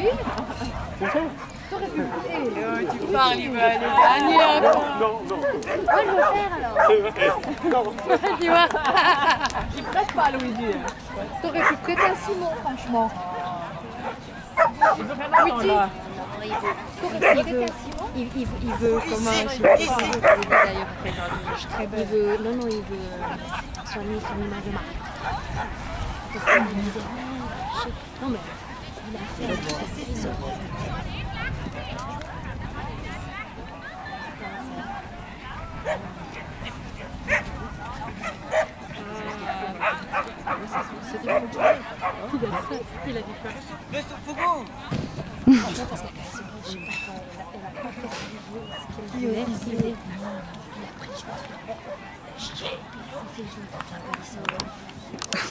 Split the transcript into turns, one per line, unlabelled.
Oui. T'aurais pu goûter.
Tu parles, il veut aller gagner.
Non, non.
Moi, je veux faire alors.
Non.
Tu vois Il prête pas, Luigi.
T'aurais pu prêter à Simon, franchement.
Il veut faire l'argent, là.
À Simon.
Il, il, il veut comment je sais pas si vous voulez d'ailleurs Il veut non non il veut euh, soigner son image de marque. Parce qu'il me disait ah, non mais il a fait c'est ça. C'était pour toi. Il a dit ça. Il a dit quoi Non, parce qu'elle a- je sais pas, elle a- elle a pas fait ce qu'il voulait, ce qu'il voulait. Il a pris, je pense, chier. Il s'est joué, il a pas dit ça.